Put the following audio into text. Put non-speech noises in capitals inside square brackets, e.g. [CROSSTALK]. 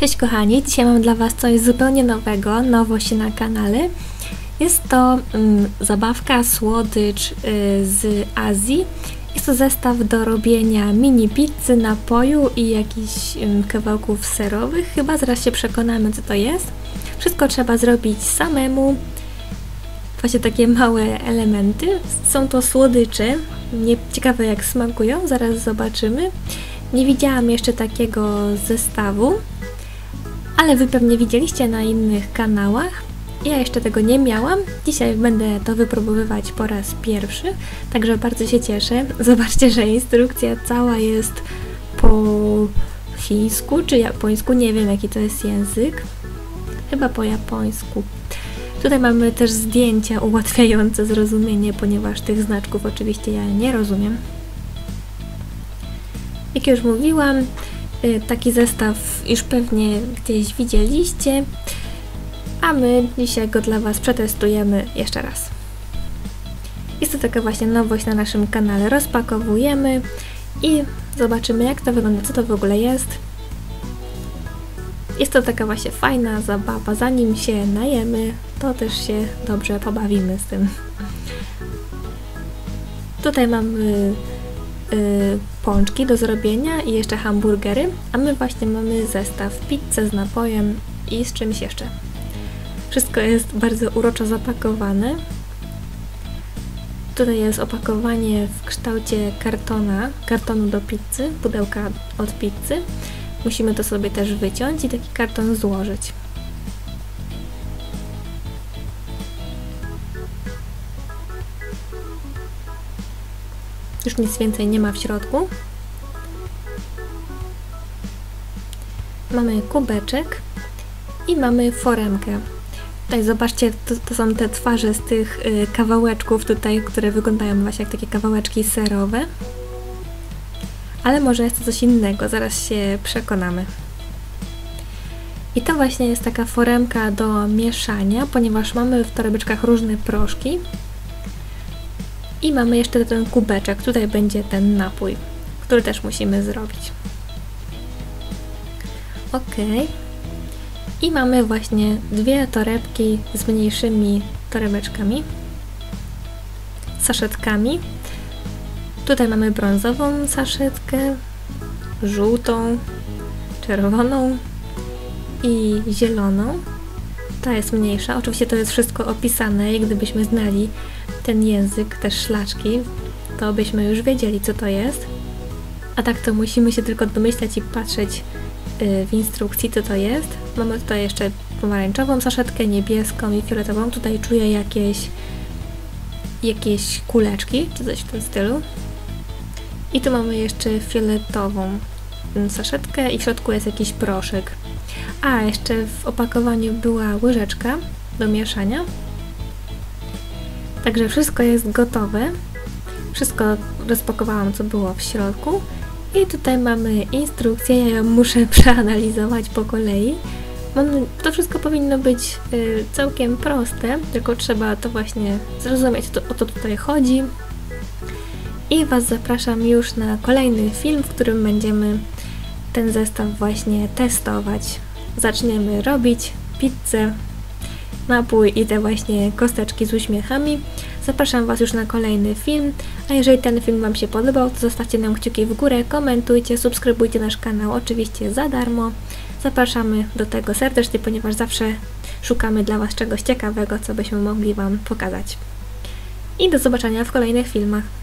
Cześć kochani, dzisiaj mam dla Was coś zupełnie nowego, nowość na kanale. Jest to mm, zabawka, słodycz y, z Azji. Jest to zestaw do robienia mini pizzy, napoju i jakichś y, kawałków serowych. Chyba zaraz się przekonamy co to jest. Wszystko trzeba zrobić samemu. Właśnie takie małe elementy. Są to słodycze. Nie, ciekawe jak smakują, zaraz zobaczymy. Nie widziałam jeszcze takiego zestawu ale Wy pewnie widzieliście na innych kanałach. Ja jeszcze tego nie miałam. Dzisiaj będę to wypróbowywać po raz pierwszy, także bardzo się cieszę. [LAUGHS] Zobaczcie, że instrukcja cała jest po chińsku czy japońsku, nie wiem jaki to jest język. Chyba po japońsku. Tutaj mamy też zdjęcia ułatwiające zrozumienie, ponieważ tych znaczków oczywiście ja nie rozumiem. Jak już mówiłam, taki zestaw już pewnie gdzieś widzieliście, a my dzisiaj go dla Was przetestujemy jeszcze raz. Jest to taka właśnie nowość na naszym kanale. Rozpakowujemy i zobaczymy jak to wygląda, co to w ogóle jest. Jest to taka właśnie fajna zabawa. Zanim się najemy, to też się dobrze pobawimy z tym. Tutaj mamy y, pączki do zrobienia i jeszcze hamburgery, a my właśnie mamy zestaw pizzę z napojem i z czymś jeszcze. Wszystko jest bardzo uroczo zapakowane. Tutaj jest opakowanie w kształcie kartona, kartonu do pizzy, pudełka od pizzy. Musimy to sobie też wyciąć i taki karton złożyć. Już nic więcej nie ma w środku. Mamy kubeczek i mamy foremkę. Tutaj zobaczcie, to, to są te twarze z tych y, kawałeczków tutaj, które wyglądają właśnie jak takie kawałeczki serowe. Ale może jest to coś innego, zaraz się przekonamy. I to właśnie jest taka foremka do mieszania, ponieważ mamy w torebeczkach różne proszki. I mamy jeszcze ten kubeczek, tutaj będzie ten napój, który też musimy zrobić. Ok. I mamy właśnie dwie torebki z mniejszymi torebeczkami, saszetkami. Tutaj mamy brązową saszetkę, żółtą, czerwoną i zieloną. Ta jest mniejsza. Oczywiście to jest wszystko opisane i gdybyśmy znali ten język, te szlaczki, to byśmy już wiedzieli, co to jest. A tak to musimy się tylko domyślać i patrzeć y, w instrukcji, co to jest. Mamy tutaj jeszcze pomarańczową saszetkę, niebieską i fioletową. Tutaj czuję jakieś jakieś kuleczki, czy coś w tym stylu. I tu mamy jeszcze fioletową mm, saszetkę i w środku jest jakiś proszek. A, jeszcze w opakowaniu była łyżeczka do mieszania. Także wszystko jest gotowe. Wszystko rozpakowałam, co było w środku. I tutaj mamy instrukcję, ja ją muszę [LAUGHS] przeanalizować po kolei. To wszystko powinno być y, całkiem proste, tylko trzeba to właśnie zrozumieć, to, o to tutaj chodzi. I Was zapraszam już na kolejny film, w którym będziemy ten zestaw właśnie testować. Zaczniemy robić pizzę napój i te właśnie kosteczki z uśmiechami. Zapraszam Was już na kolejny film, a jeżeli ten film Wam się podobał, to zostawcie nam kciuki w górę, komentujcie, subskrybujcie nasz kanał, oczywiście za darmo. Zapraszamy do tego serdecznie, ponieważ zawsze szukamy dla Was czegoś ciekawego, co byśmy mogli Wam pokazać. I do zobaczenia w kolejnych filmach.